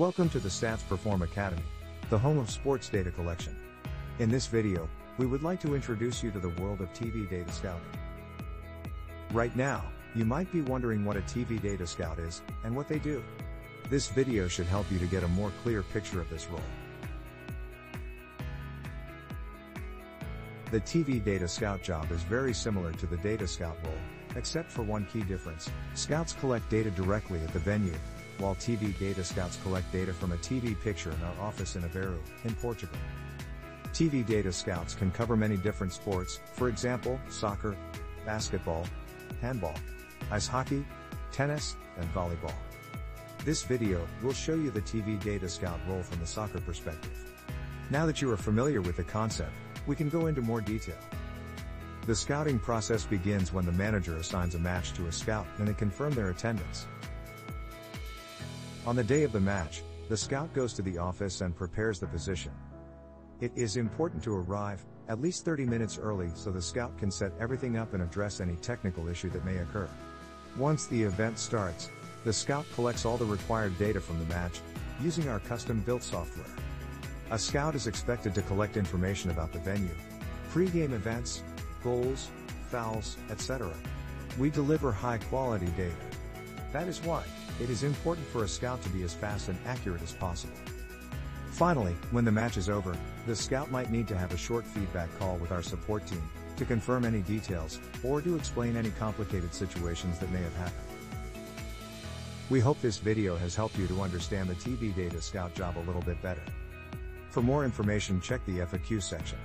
Welcome to the Stats Perform Academy, the home of sports data collection. In this video, we would like to introduce you to the world of TV data scouting. Right now, you might be wondering what a TV data scout is and what they do. This video should help you to get a more clear picture of this role. The TV data scout job is very similar to the data scout role, except for one key difference. Scouts collect data directly at the venue, while TV data scouts collect data from a TV picture in our office in Aveiro, in Portugal. TV data scouts can cover many different sports, for example, soccer, basketball, handball, ice hockey, tennis, and volleyball. This video will show you the TV data scout role from the soccer perspective. Now that you are familiar with the concept, we can go into more detail. The scouting process begins when the manager assigns a match to a scout and they confirm their attendance. On the day of the match, the scout goes to the office and prepares the position. It is important to arrive, at least 30 minutes early so the scout can set everything up and address any technical issue that may occur. Once the event starts, the scout collects all the required data from the match, using our custom built software. A scout is expected to collect information about the venue, pre-game events, goals, fouls, etc. We deliver high quality data. That is why, it is important for a scout to be as fast and accurate as possible. Finally, when the match is over, the scout might need to have a short feedback call with our support team, to confirm any details, or to explain any complicated situations that may have happened. We hope this video has helped you to understand the TV Data Scout job a little bit better. For more information check the FAQ section.